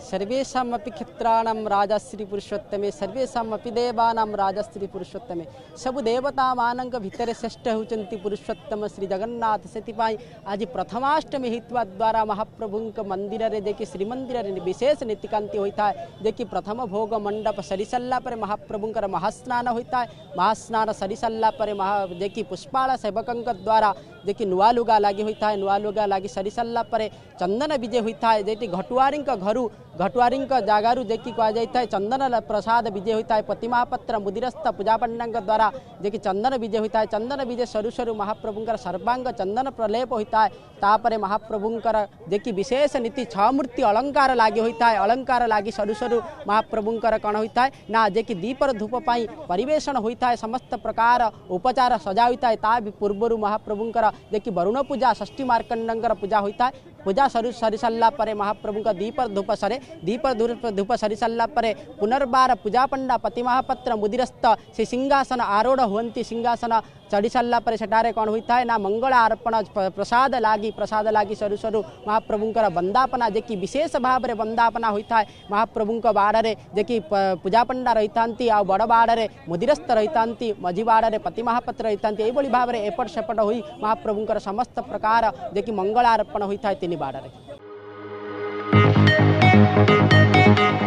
सर्वेशा क्षेत्राण राजस्त्री पुरुषोत्तम सर्वेशा देवाना राजस्त्री पुरुषोत्तम सब देवता मान भितरे श्रेष्ठ होती पुरुषोत्तम श्री जगन्नाथ से आज प्रथमाष्टमी होता द्वारा महाप्रभु मंदिर में जेकि श्रीमंदिर विशेष नीतिकांति होता है जेकि प्रथम भोग मंडप सरी सरला महाप्रभुकर महास्नान होता है महास्नान सरी सर महा जेकि पुष्पा सेवक द्वारा जेकि नुआ लुगा लगी होता है नुआ लुगा लगी सरिसल्ला पर चंदन विजे होता है जेटी घटुआरी घर घटुआरी जगार जेकि है चंदन प्रसाद विजय होता है प्रतिमापत्र मुदिरस्थ पूजा पंडा द्वारा जेकि चंदन विजय होता है चंदन विजय सरु सरु महाप्रभुकर सर्वांग चंदन प्रलेप होता है तापर महाप्रभुकर जेकि विशेष नीति छमूर्ति अलंकार लगे होता है अलंकार लगे सरु सरु महाप्रभुकर कण होता है ना जेकि दीपर धूप परेषण होता है समस्त प्रकार उपचार सजा होता है ता पूर्व महाप्रभुकर जेकि वरुण पूजा षष्ठी मार्कंडर पूजा होता है पूजा सर सर सारापर महाप्रभु दीप धूप सरे दीप धूप सरी सर पुनर्बार पूजा पंडा पतिमहापत्र मुदिरस्त से सिंहासन आरूढ़ हूँ सिंहासन चढ़ी सारापर सेठार कौन होता है ना मंगल अर्पण प्रसाद लगि प्रसाद लागि सरु सरु महाप्रभुंर वंदापना जे कि विशेष भाव में वंदापना होता है महाप्रभु बाड़े जे कि पूजा पंडा रही था बड़ बाड़े मुदिस्त रही था मझी बाड़े पतिमहापत्र रही था यही भाव में एपट सेपट हो महाप्रभुं समस्त प्रकार जे कि मंगल अर्पण होता है तीन बाड़े Thank you.